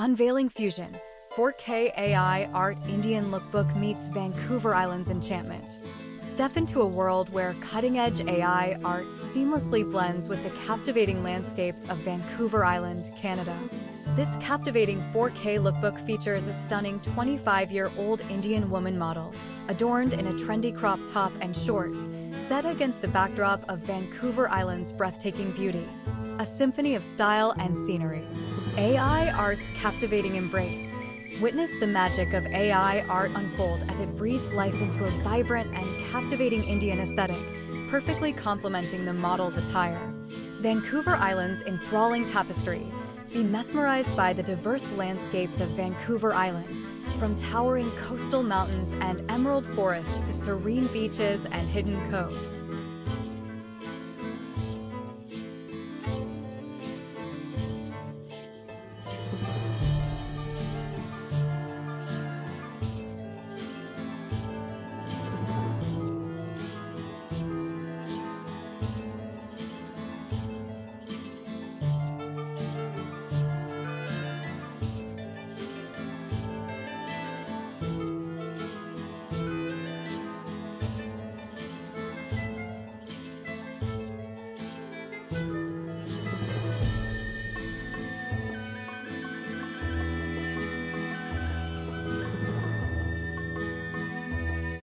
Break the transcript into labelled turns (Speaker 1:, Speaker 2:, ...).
Speaker 1: Unveiling Fusion 4K AI Art Indian Lookbook meets Vancouver Island's enchantment. Step into a world where cutting edge AI art seamlessly blends with the captivating landscapes of Vancouver Island, Canada. This captivating 4K lookbook features a stunning 25 year old Indian woman model, adorned in a trendy crop top and shorts, set against the backdrop of Vancouver Island's breathtaking beauty. A symphony of style and scenery. AI art's captivating embrace. Witness the magic of AI art unfold as it breathes life into a vibrant and captivating Indian aesthetic, perfectly complementing the model's attire. Vancouver Island's enthralling tapestry. Be mesmerized by the diverse landscapes of Vancouver Island, from towering coastal mountains and emerald forests to serene beaches and hidden coves.